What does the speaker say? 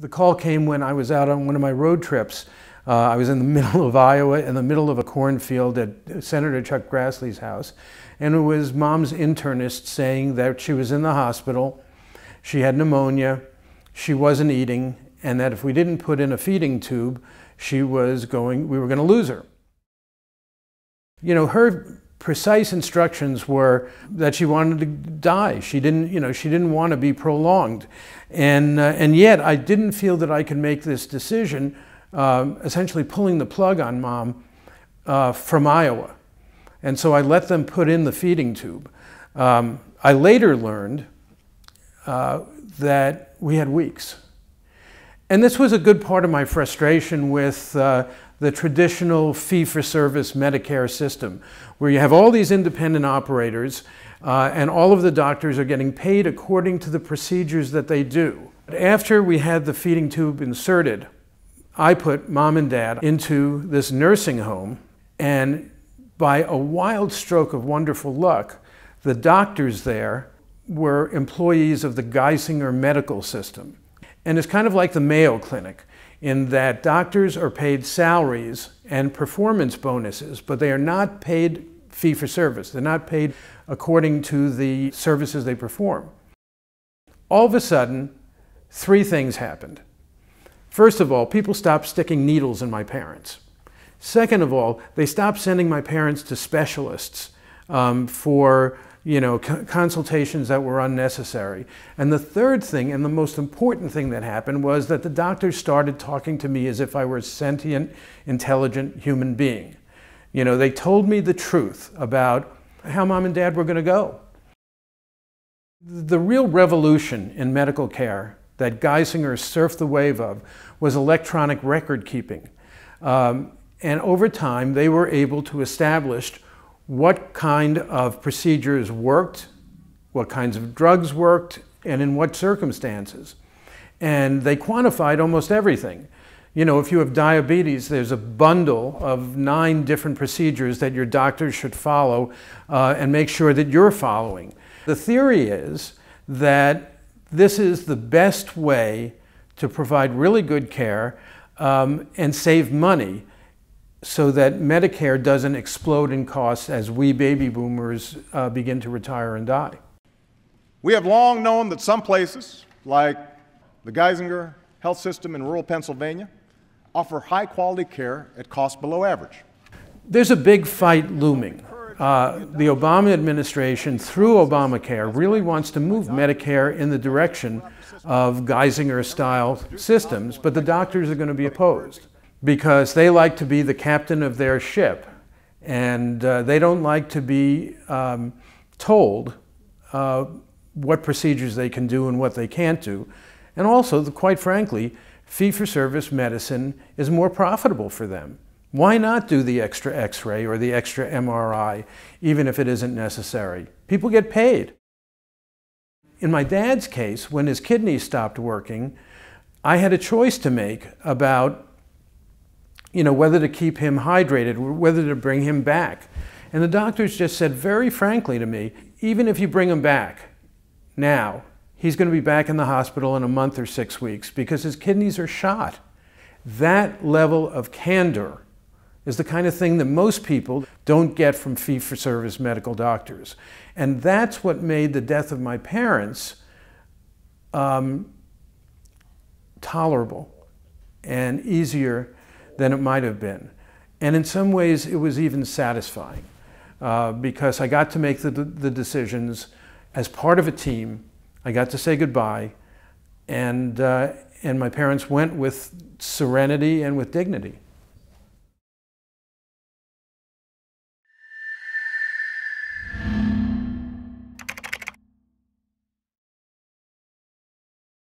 The call came when I was out on one of my road trips. Uh, I was in the middle of Iowa, in the middle of a cornfield at Senator Chuck Grassley's house. And it was mom's internist saying that she was in the hospital, she had pneumonia, she wasn't eating, and that if we didn't put in a feeding tube, she was going, we were going to lose her. You know, her precise instructions were that she wanted to die. She didn't, you know, she didn't want to be prolonged. And, uh, and yet I didn't feel that I could make this decision, um, essentially pulling the plug on mom uh, from Iowa. And so I let them put in the feeding tube. Um, I later learned uh, that we had weeks. And this was a good part of my frustration with uh, the traditional fee-for-service Medicare system, where you have all these independent operators uh, and all of the doctors are getting paid according to the procedures that they do. After we had the feeding tube inserted, I put mom and dad into this nursing home and by a wild stroke of wonderful luck, the doctors there were employees of the Geisinger medical system. And it's kind of like the Mayo Clinic in that doctors are paid salaries and performance bonuses, but they are not paid fee for service. They're not paid according to the services they perform. All of a sudden, three things happened. First of all, people stopped sticking needles in my parents. Second of all, they stopped sending my parents to specialists um, for you know, consultations that were unnecessary. And the third thing, and the most important thing that happened, was that the doctors started talking to me as if I were a sentient, intelligent human being. You know, they told me the truth about how mom and dad were going to go. The real revolution in medical care that Geisinger surfed the wave of was electronic record keeping. Um, and over time, they were able to establish what kind of procedures worked, what kinds of drugs worked, and in what circumstances. And they quantified almost everything. You know, if you have diabetes, there's a bundle of nine different procedures that your doctor should follow uh, and make sure that you're following. The theory is that this is the best way to provide really good care um, and save money so that Medicare doesn't explode in costs as we baby boomers uh, begin to retire and die. We have long known that some places, like the Geisinger Health System in rural Pennsylvania, offer high quality care at costs below average. There's a big fight looming. Uh, the Obama administration, through Obamacare, really wants to move Medicare in the direction of Geisinger style systems, but the doctors are going to be opposed because they like to be the captain of their ship and uh, they don't like to be um, told uh, what procedures they can do and what they can't do. And also, quite frankly, fee-for-service medicine is more profitable for them. Why not do the extra x-ray or the extra MRI, even if it isn't necessary? People get paid. In my dad's case, when his kidneys stopped working, I had a choice to make about you know, whether to keep him hydrated, whether to bring him back. And the doctors just said very frankly to me, even if you bring him back now, he's going to be back in the hospital in a month or six weeks because his kidneys are shot. That level of candor is the kind of thing that most people don't get from fee-for-service medical doctors. And that's what made the death of my parents um, tolerable and easier than it might have been. And in some ways, it was even satisfying uh, because I got to make the, the decisions as part of a team. I got to say goodbye, and, uh, and my parents went with serenity and with dignity.